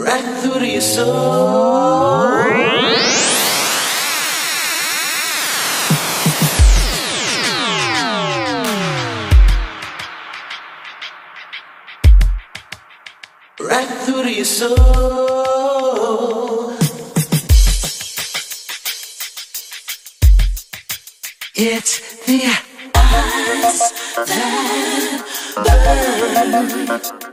right through to your soul. Right through to your soul. It's the eyes that burn.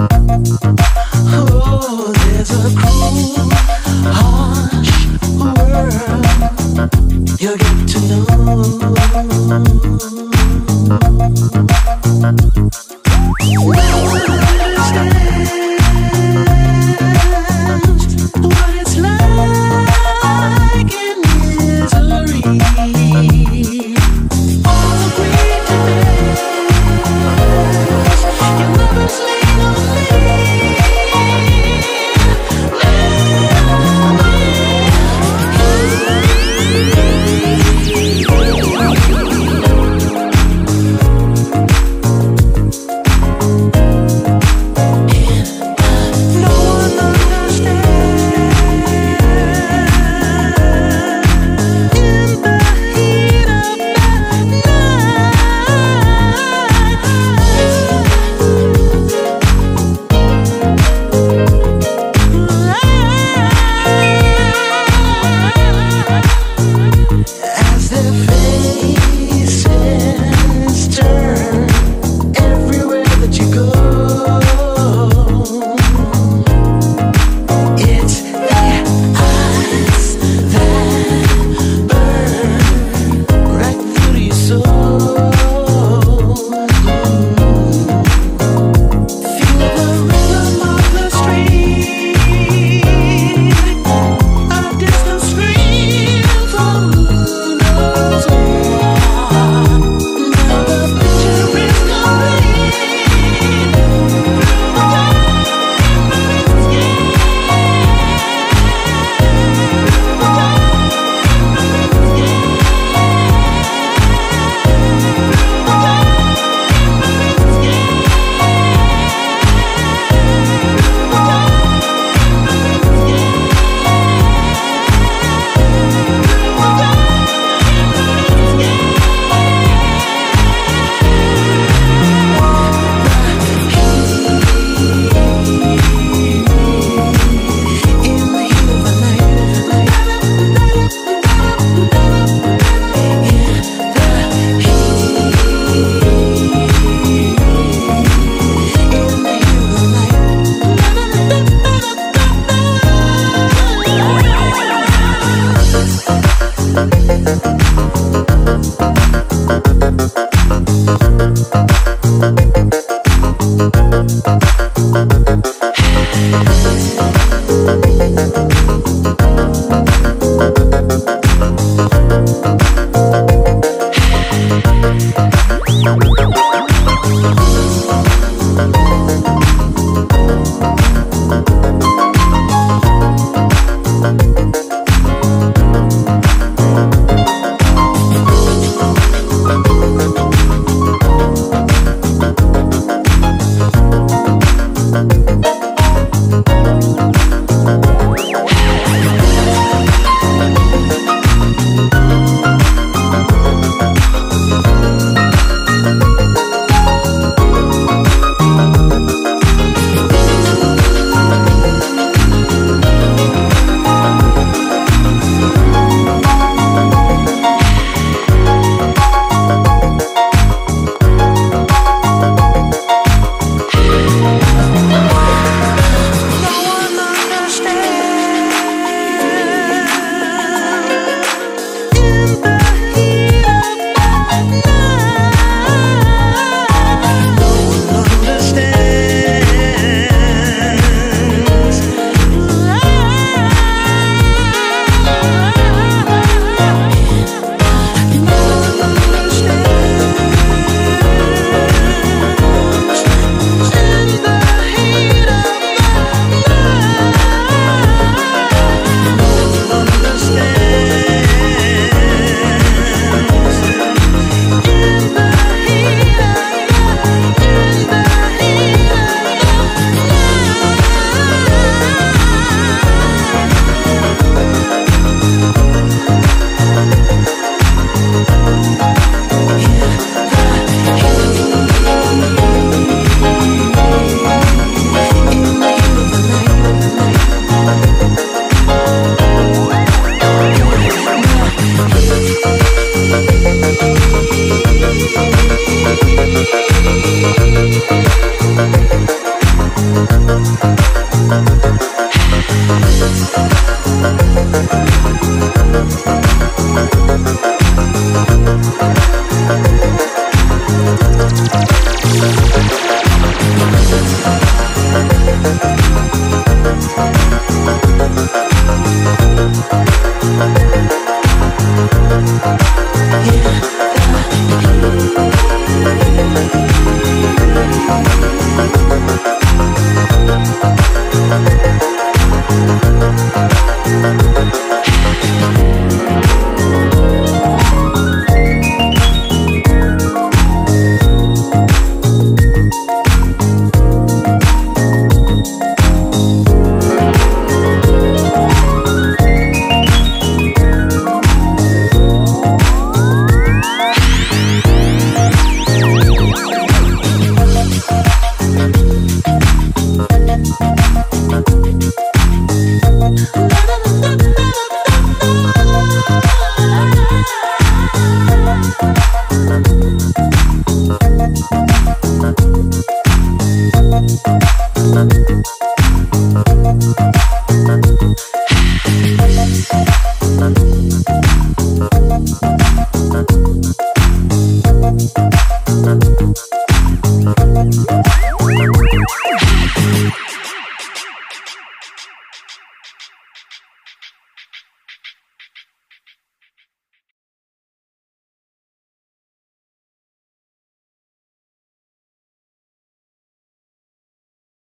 Oh, you get to know.